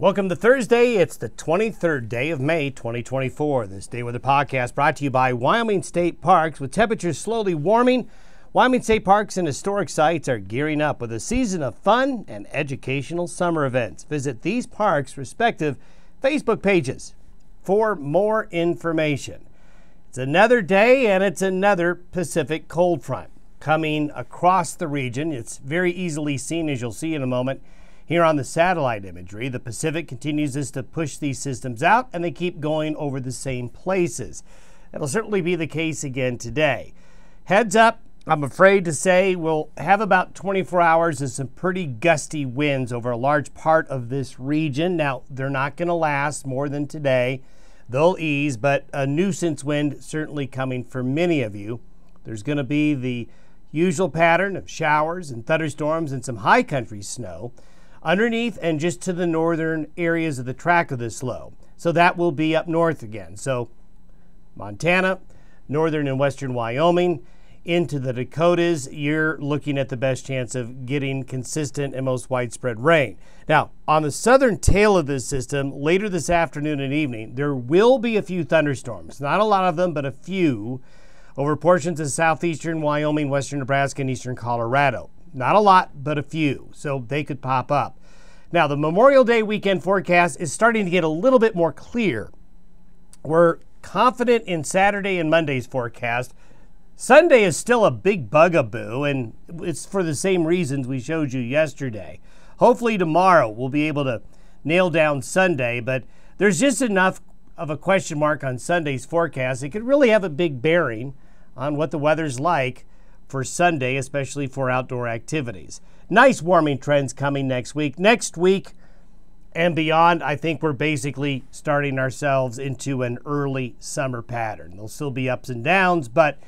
Welcome to Thursday. It's the 23rd day of May 2024. This Day Weather podcast brought to you by Wyoming State Parks. With temperatures slowly warming, Wyoming State Parks and historic sites are gearing up with a season of fun and educational summer events. Visit these parks' respective Facebook pages for more information. It's another day and it's another Pacific cold front coming across the region. It's very easily seen, as you'll see in a moment here on the satellite imagery, the Pacific continues to push these systems out and they keep going over the same places. That'll certainly be the case again today. Heads up, I'm afraid to say we'll have about 24 hours of some pretty gusty winds over a large part of this region. Now, they're not going to last more than today. They'll ease, but a nuisance wind certainly coming for many of you. There's going to be the usual pattern of showers and thunderstorms and some high country snow underneath and just to the northern areas of the track of this low. So that will be up north again. So Montana, northern and western Wyoming, into the Dakotas, you're looking at the best chance of getting consistent and most widespread rain. Now, on the southern tail of this system, later this afternoon and evening, there will be a few thunderstorms. Not a lot of them, but a few over portions of southeastern Wyoming, western Nebraska, and eastern Colorado. Not a lot, but a few, so they could pop up. Now, the Memorial Day weekend forecast is starting to get a little bit more clear. We're confident in Saturday and Monday's forecast. Sunday is still a big bugaboo, and it's for the same reasons we showed you yesterday. Hopefully, tomorrow we'll be able to nail down Sunday, but there's just enough of a question mark on Sunday's forecast. It could really have a big bearing on what the weather's like for Sunday, especially for outdoor activities. Nice warming trends coming next week. Next week and beyond, I think we're basically starting ourselves into an early summer pattern. There'll still be ups and downs, but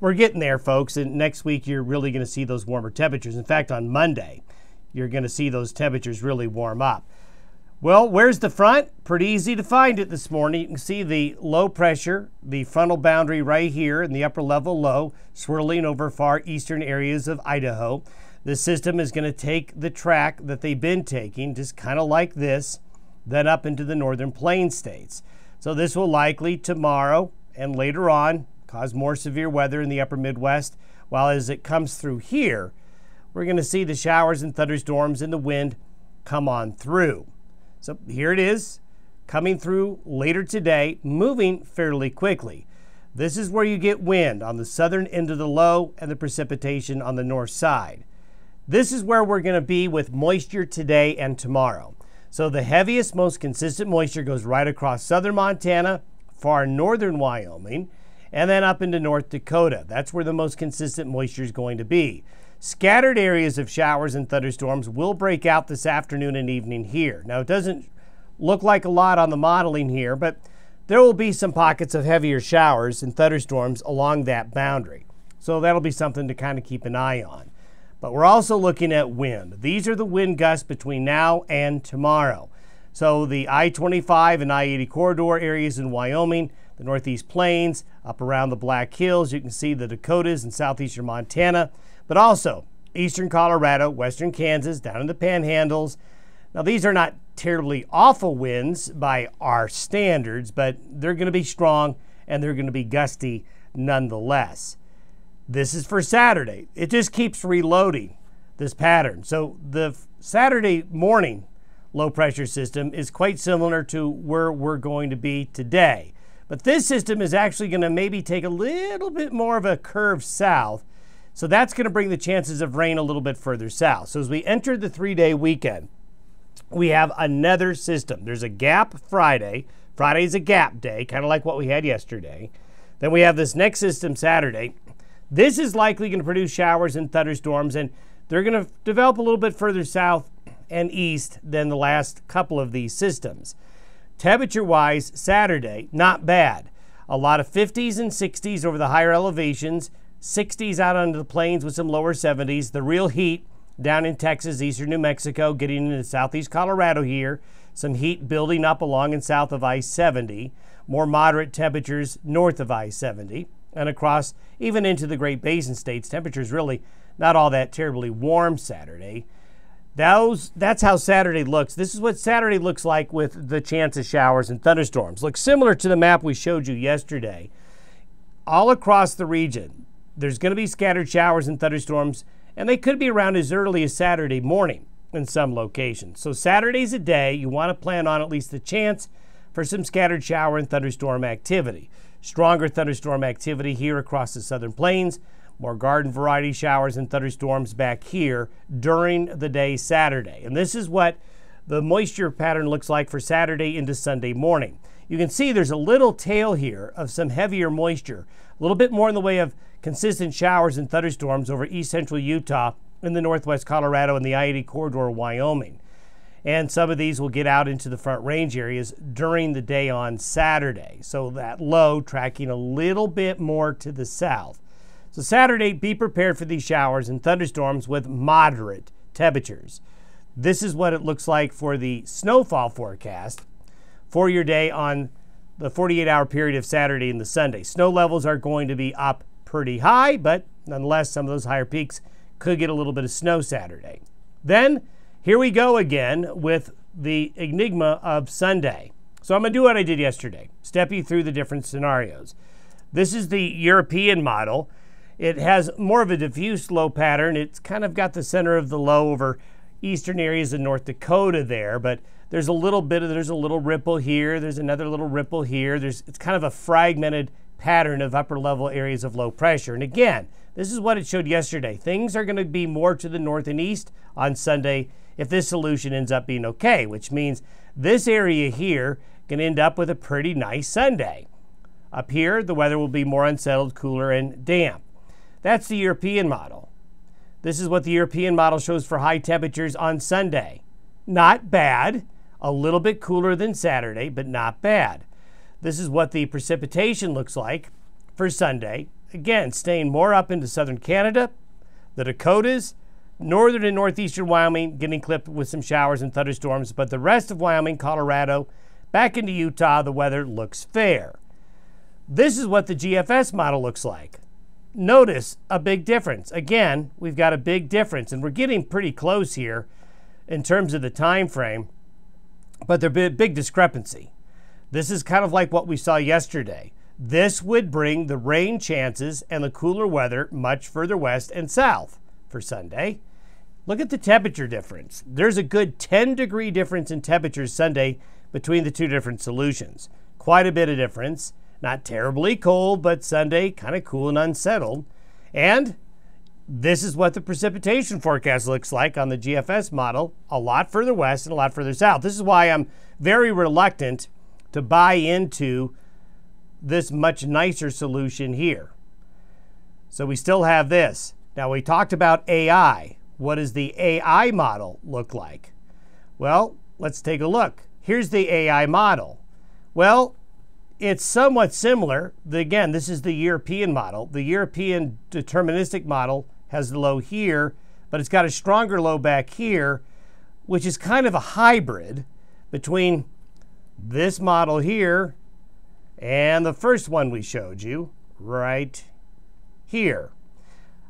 we're getting there, folks. And next week, you're really going to see those warmer temperatures. In fact, on Monday, you're going to see those temperatures really warm up. Well, where's the front? Pretty easy to find it this morning. You can see the low pressure, the frontal boundary right here in the upper level low, swirling over far eastern areas of Idaho. The system is going to take the track that they've been taking, just kind of like this, then up into the northern plain states. So this will likely tomorrow and later on cause more severe weather in the upper Midwest, while as it comes through here, we're going to see the showers and thunderstorms and the wind come on through. So here it is, coming through later today, moving fairly quickly. This is where you get wind on the southern end of the low and the precipitation on the north side. This is where we're going to be with moisture today and tomorrow. So the heaviest, most consistent moisture goes right across southern Montana, far northern Wyoming, and then up into North Dakota. That's where the most consistent moisture is going to be. Scattered areas of showers and thunderstorms will break out this afternoon and evening here. Now, it doesn't look like a lot on the modeling here, but there will be some pockets of heavier showers and thunderstorms along that boundary. So that'll be something to kind of keep an eye on. But we're also looking at wind. These are the wind gusts between now and tomorrow. So the I 25 and I 80 corridor areas in Wyoming, the Northeast Plains, up around the Black Hills, you can see the Dakotas and southeastern Montana but also eastern Colorado, western Kansas, down in the panhandles. Now, these are not terribly awful winds by our standards, but they're going to be strong and they're going to be gusty nonetheless. This is for Saturday. It just keeps reloading this pattern. So, the Saturday morning low pressure system is quite similar to where we're going to be today. But this system is actually going to maybe take a little bit more of a curve south so that's going to bring the chances of rain a little bit further south. So as we enter the three day weekend, we have another system. There's a gap Friday. Friday is a gap day, kind of like what we had yesterday. Then we have this next system Saturday. This is likely going to produce showers and thunderstorms, and they're going to develop a little bit further south and east than the last couple of these systems. Temperature wise, Saturday, not bad. A lot of 50s and 60s over the higher elevations. 60s out onto the plains with some lower 70s. The real heat down in Texas, eastern New Mexico, getting into southeast Colorado here. Some heat building up along and south of I 70. More moderate temperatures north of I 70 and across even into the Great Basin states. Temperatures really not all that terribly warm Saturday. Those, that's how Saturday looks. This is what Saturday looks like with the chance of showers and thunderstorms. Looks similar to the map we showed you yesterday. All across the region, there's going to be scattered showers and thunderstorms, and they could be around as early as Saturday morning in some locations. So Saturday's a day you want to plan on at least the chance for some scattered shower and thunderstorm activity. Stronger thunderstorm activity here across the southern plains more garden variety showers and thunderstorms back here during the day Saturday. And this is what the moisture pattern looks like for Saturday into Sunday morning. You can see there's a little tail here of some heavier moisture, a little bit more in the way of consistent showers and thunderstorms over east central Utah in the northwest Colorado and the I 80 corridor Wyoming. And some of these will get out into the front range areas during the day on Saturday. So that low tracking a little bit more to the south. So, Saturday, be prepared for these showers and thunderstorms with moderate temperatures. This is what it looks like for the snowfall forecast for your day on the 48 hour period of Saturday and the Sunday. Snow levels are going to be up pretty high, but nonetheless, some of those higher peaks could get a little bit of snow Saturday. Then, here we go again with the enigma of Sunday. So, I'm going to do what I did yesterday step you through the different scenarios. This is the European model. It has more of a diffuse low pattern. It's kind of got the center of the low over eastern areas of North Dakota there, but there's a little bit of there's a little ripple here, there's another little ripple here. There's it's kind of a fragmented pattern of upper level areas of low pressure. And again, this is what it showed yesterday. Things are going to be more to the north and east on Sunday if this solution ends up being okay, which means this area here can end up with a pretty nice Sunday. Up here, the weather will be more unsettled, cooler, and damp. That's the European model. This is what the European model shows for high temperatures on Sunday. Not bad. A little bit cooler than Saturday, but not bad. This is what the precipitation looks like for Sunday. Again, staying more up into southern Canada, the Dakotas, northern and northeastern Wyoming getting clipped with some showers and thunderstorms, but the rest of Wyoming, Colorado, back into Utah, the weather looks fair. This is what the GFS model looks like notice a big difference. Again, we've got a big difference, and we're getting pretty close here in terms of the time frame, but there's a big discrepancy. This is kind of like what we saw yesterday. This would bring the rain chances and the cooler weather much further west and south for Sunday. Look at the temperature difference. There's a good 10 degree difference in temperatures Sunday between the two different solutions. Quite a bit of difference. Not terribly cold, but Sunday kind of cool and unsettled. And this is what the precipitation forecast looks like on the GFS model, a lot further west and a lot further south. This is why I'm very reluctant to buy into this much nicer solution here. So we still have this. Now we talked about AI. What does the AI model look like? Well, let's take a look. Here's the AI model. Well, it's somewhat similar. Again, this is the European model. The European deterministic model has the low here, but it's got a stronger low back here, which is kind of a hybrid between this model here and the first one we showed you right here.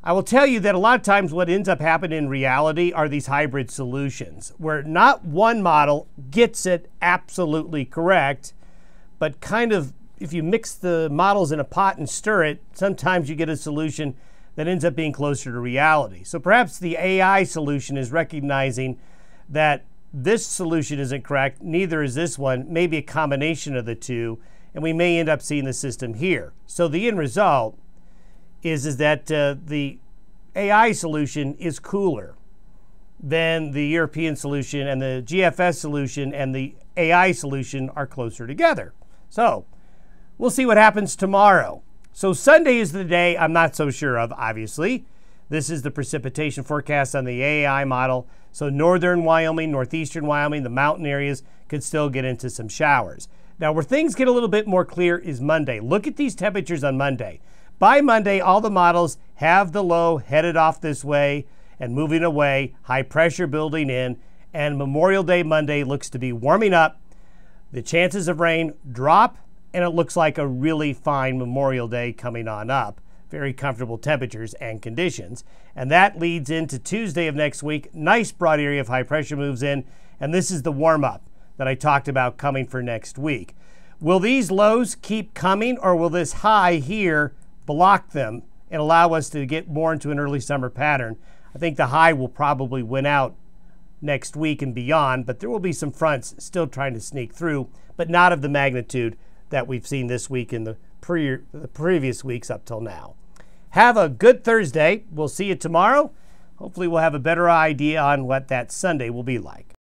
I will tell you that a lot of times what ends up happening in reality are these hybrid solutions where not one model gets it absolutely correct but kind of if you mix the models in a pot and stir it, sometimes you get a solution that ends up being closer to reality. So perhaps the AI solution is recognizing that this solution isn't correct, neither is this one, maybe a combination of the two, and we may end up seeing the system here. So the end result is, is that uh, the AI solution is cooler than the European solution, and the GFS solution and the AI solution are closer together. So we'll see what happens tomorrow. So Sunday is the day I'm not so sure of, obviously. This is the precipitation forecast on the AI model. So northern Wyoming, northeastern Wyoming, the mountain areas could still get into some showers. Now, where things get a little bit more clear is Monday. Look at these temperatures on Monday. By Monday, all the models have the low headed off this way and moving away, high pressure building in, and Memorial Day Monday looks to be warming up the chances of rain drop, and it looks like a really fine Memorial Day coming on up very comfortable temperatures and conditions. And that leads into Tuesday of next week. Nice broad area of high pressure moves in, and this is the warm up that I talked about coming for next week. Will these lows keep coming, or will this high here block them and allow us to get more into an early summer pattern? I think the high will probably win out next week and beyond, but there will be some fronts still trying to sneak through, but not of the magnitude that we've seen this week in the, pre- the previous weeks up till now. Have a good Thursday. We'll see you tomorrow. Hopefully, we'll have a better idea on what that Sunday will be like.